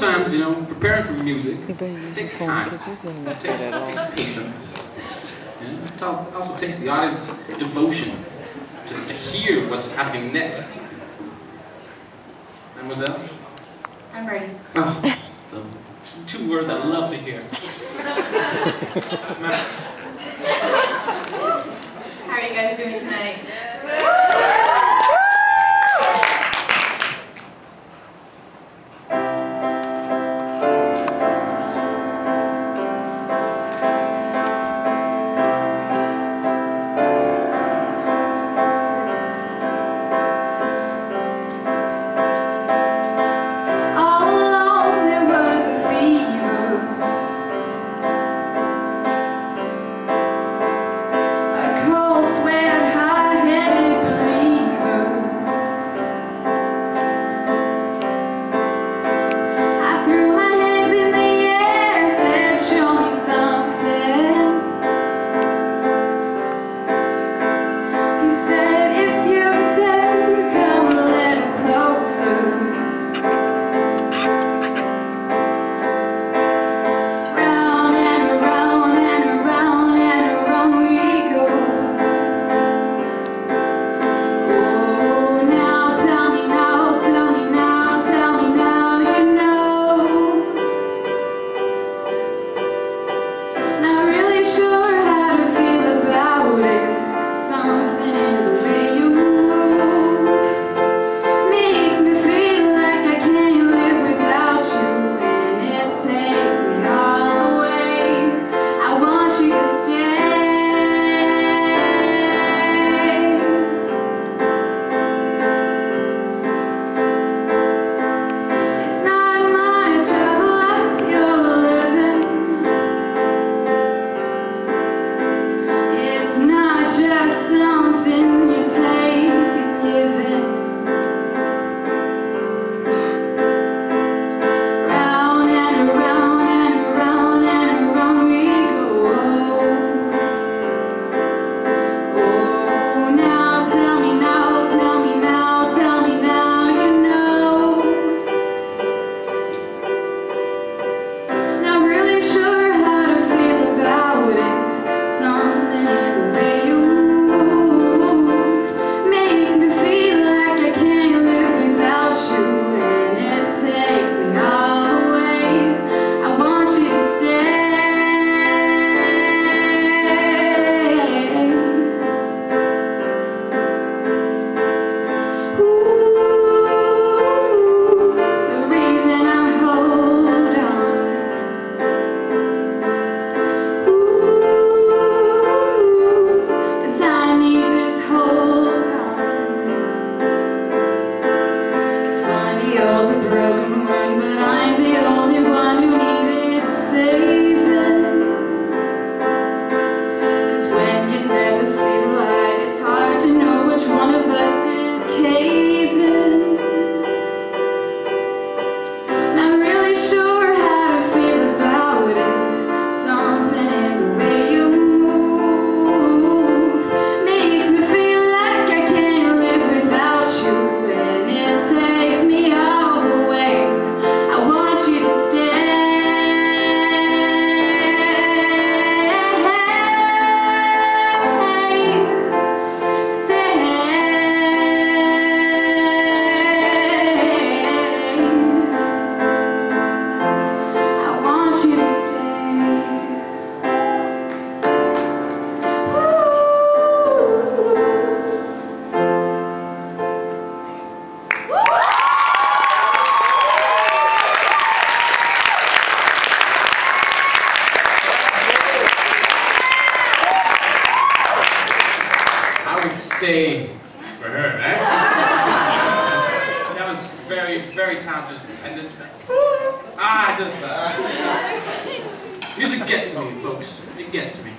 Sometimes, you know, preparing for music takes time, it takes, it takes patience. And it also takes the audience devotion to, to hear what's happening next. Mademoiselle? I'm ready. Oh, two words I love to hear. How are you guys doing tonight? stay for her, right? that was very, very talented. And it, ah, just that. Uh, music gets to me, folks. It gets to me.